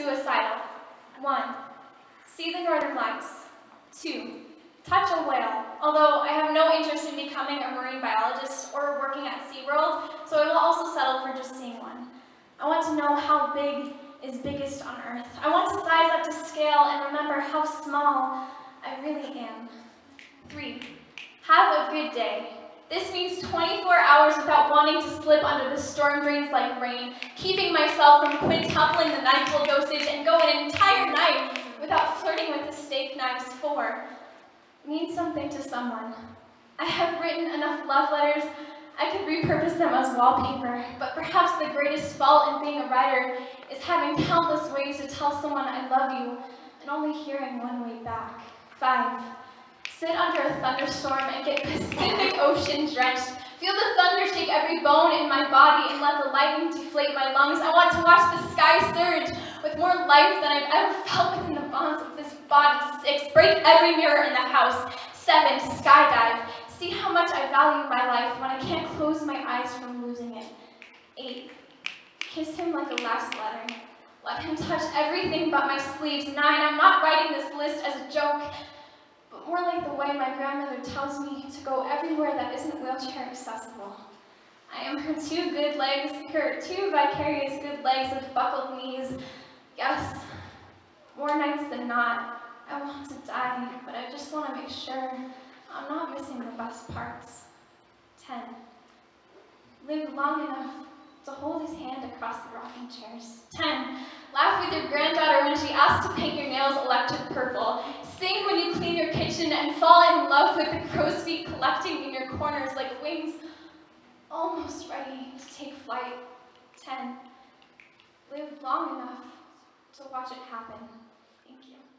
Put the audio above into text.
suicidal. 1. See the northern lights. 2. Touch a whale, although I have no interest in becoming a marine biologist or working at SeaWorld, so I will also settle for just seeing one. I want to know how big is biggest on Earth. I want to size up to scale and remember how small I really am. 3. Have a good day. This means 24 hours without wanting to slip under the storm drains like rain, keeping myself from quintupling the and go an entire night without flirting with the steak knives. 4 means something to someone. I have written enough love letters, I could repurpose them as wallpaper, but perhaps the greatest fault in being a writer is having countless ways to tell someone I love you and only hearing one way back. Five, sit under a thunderstorm and get Pacific Ocean drenched. Feel the thunder shake every bone in my body and let the lightning deflate my lungs. I want to watch the sky surge with more life than I've ever felt within the bonds of this body. Six, break every mirror in the house. Seven, skydive. See how much I value my life when I can't close my eyes from losing it. Eight, kiss him like a last letter. Let him touch everything but my sleeves. Nine, I'm not writing this list as a joke, but more like the way my grandmother tells me to go everywhere that isn't wheelchair accessible. I am her two good legs, her two vicarious good legs with buckled knees. Yes, more nights than not, I want to die, but I just want to make sure I'm not missing the best parts. 10. Live long enough to hold his hand across the rocking chairs. 10. Laugh with your granddaughter when she asks to paint your nails electric purple. Sing when you clean your kitchen and fall in love with the crow's feet collecting in your corners like wings almost ready to take flight. 10. Live long enough so watch it happen. Thank you.